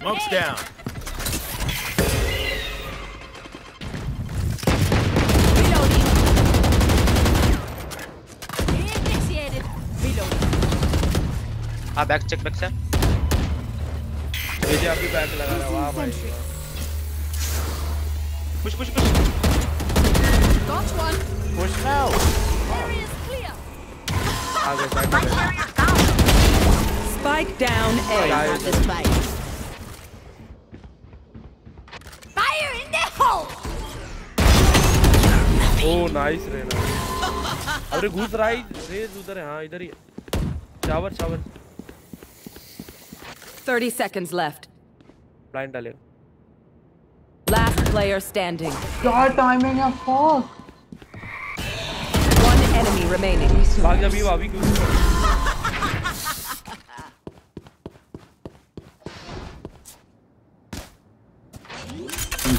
Smoke's down. Reloading. Initiated. Reloading. हाँ back check back से ये जो अभी बैक लगा रहा है वाह भाई push push push Got one. Push now Area is clear. आगे साइड में Spike down A. Guys. The spike. O nice रे ना अरे घुस रहा है रेज उधर है हाँ इधर ही shower shower 30 seconds left. Blind डालेगा Last player standing. क्या टाइमिंग है फक One enemy remaining. भाग जा भी अभी क्यों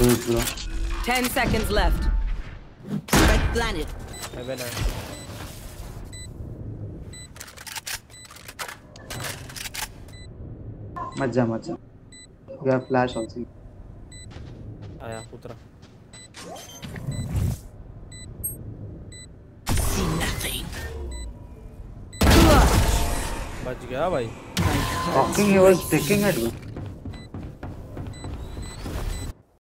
दूसरा 10 seconds left. Spike planet. Haven है मत जा मत जा यू हैव फ्लैश आल्सो आया उतरा See nothing. बच गया भाई talking he was taking it